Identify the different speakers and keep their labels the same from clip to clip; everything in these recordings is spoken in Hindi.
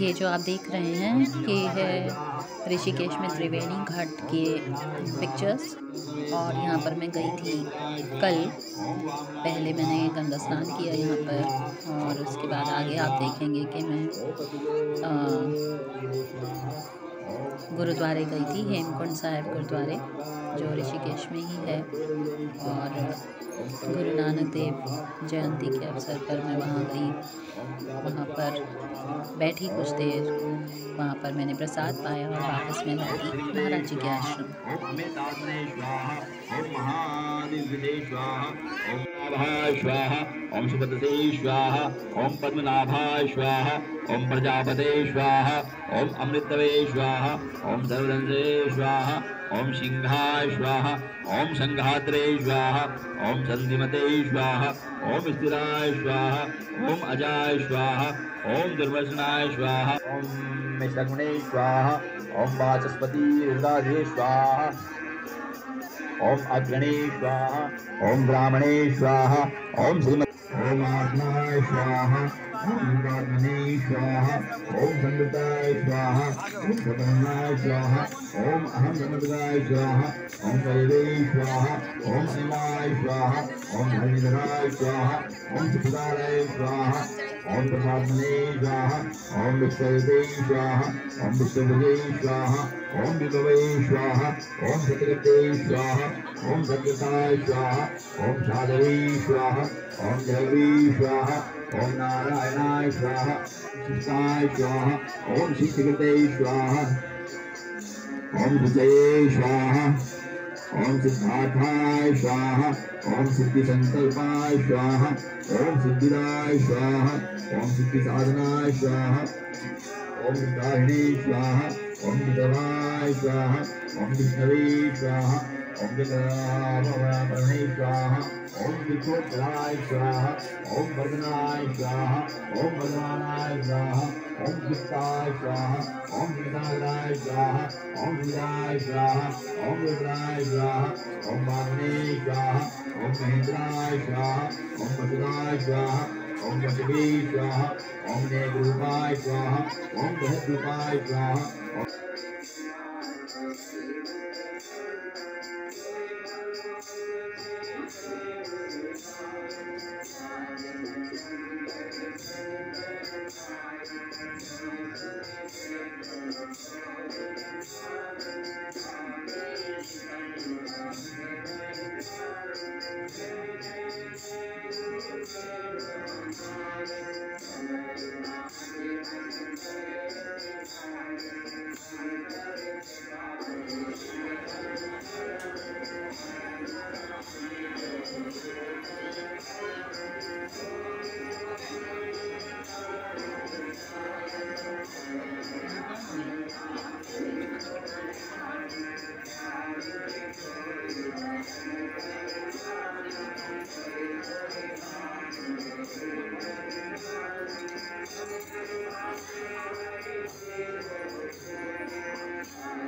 Speaker 1: ये जो आप देख रहे हैं, ये है ऋषिकेश में त्रिवेणी घाट के पिक्चर्स और यहाँ पर मैं गई थी कल। पहले मैंने गंगा स्नान किया यहाँ पर, और उसके बाद आगे आप देखेंगे कि मैं गुरुद्वारे गई थी, हेमकुंड साहिब गुरुद्वारे, जो ऋषिकेश में ही है। और गुरु नानक देव जयंती के अवसर पर मैं वहाँ गई। वहाँ पर बैठी कुछ देर, वहाँ पर मैंने प्रसाद पाया और वापस मैं लौटी महाराज जी के आश्रम।
Speaker 2: स्वाहा ओम सुपतसे स्वाहा ओम पद्मनाभाय स्वाहा ओम प्रजापते स्वाहा ओम अमृतवे स्वाहा ओम सर्वदंसे स्वाहा ओम सिंहाय स्वाहा ओम संघात्रे स्वाहा ओम संधिमते स्वाहा ओम स्थिराय स्वाहा ओम अजाय स्वाहा ओम दुर्वसनाय स्वाहा ओम मिश्रगुणे स्वाहा ओम वाचस्पति रुद्राधे स्वाहा ओम अग्रणे स्वाहा ओम ब्राह्मणे स्वाहा ओम श्रीमती ओम आत्माय स्वाहा ओम ब्राह्मणे ओम ओम ओम अहम गणपताय स्वाहा ओम दैवे स्वाहा ओम ओम स्वाहा ओम सुखदाराय स्वाहा ओम प्रसादने स्वाहा ओम विश्वदेव स्वाहा ओम विश्वभुजे स्वाहा ओम विभवे स्वाहा ओम सत्यगते स्वाहा ओम सत्यताय स्वाहा ओम साधवे स्वाहा ओम देवी स्वाहा ओम नारायणाय स्वाहा शिष्टाय स्वाहा ओम शिष्टकृते स्वाहा ओम विजये स्वाहा ओम सिद्धार्थाय स्वाहा, ओम सिद्धि संकल्पाय स्वाहा, ओम सिद्धिदाय स्वाहा, ओम सिद्धि साधनाय स्वाहा, ओम विदाहिणे स्वाहा, ओम स्वाहा ओम विष्णवे स्वाहा ओम विकराभवने स्वाहा ओम विकोत्राय स्वाहा ओम वर्धनाय स्वाहा ओम भगवानाय स्वाहा ओम गुप्ताय स्वाहा ओम विदाराय स्वाहा ओम विदाय स्वाहा ओम रुद्राय स्वाहा ओम वामने स्वाहा ओम महेंद्राय स्वाहा ओम वसुदाय स्वाहा ओम वसुवे स्वाहा ओम नेगरूपाय स्वाहा ओम बृहद्रूपाय स्वाहा Thank you.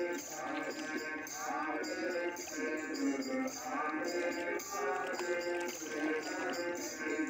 Speaker 3: Thank you.